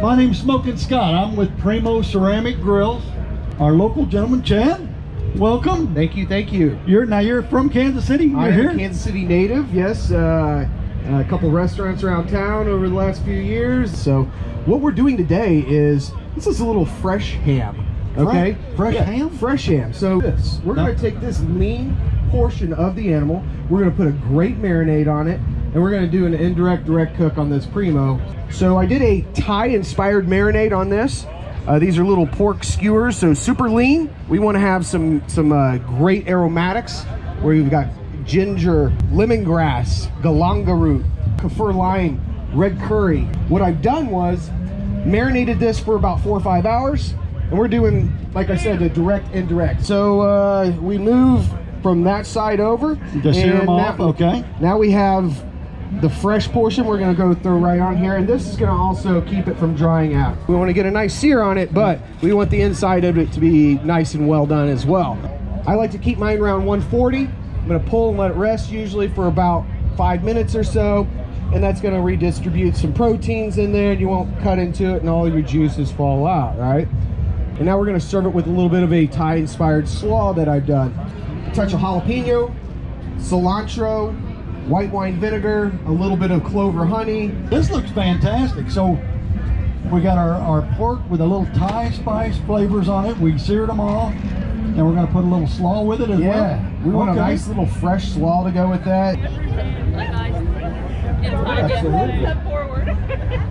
My name's Smoking Scott. I'm with Primo Ceramic Grills. Our local gentleman, Chad. Welcome. Thank you, thank you. You're now you're from Kansas City. You're I'm here. a Kansas City native, yes. Uh, a couple restaurants around town over the last few years. So, what we're doing today is this is a little fresh ham. Okay, Fresh Yeah, ham? fresh ham. So this, we're Now- going to take this lean portion of the animal. We're going to put a great marinade on it, and we're going to do an indirect direct cook on this primo. So I did a Thai-inspired marinade on this. Uh, these are little pork skewers, so super lean. We want to have some some uh, great aromatics where you've got ginger, lemongrass, galanga root, kaffir lime, red curry. What I've done was marinated this for about four or five hours, and we're doing, like I said, a direct indirect. So uh, we move from that side over. Just and off, now- okay. Now we have the fresh portion we're going to go throw right on here, and this is going to also keep it from drying out. We want to get a nice sear on it, but we want the inside of it to be nice and well done as well. I like to keep mine around 140. I'm to pull and let it rest usually for about five minutes or so, and that's going to redistribute some proteins in there, and you won't cut into it and all your juices fall out, right? And now we're going to serve it with a little bit of a Thai-inspired slaw that I've done. A touch of jalapeno, cilantro, white wine vinegar, a little bit of clover honey. This looks fantastic. So we got our, our pork with a little Thai spice flavors on it. We seared them all. And we're going to put a little slaw with it as well. Yeah, we want Okay. a nice little fresh slaw to go with that. Like I, it's fine. Absolutely. Step forward.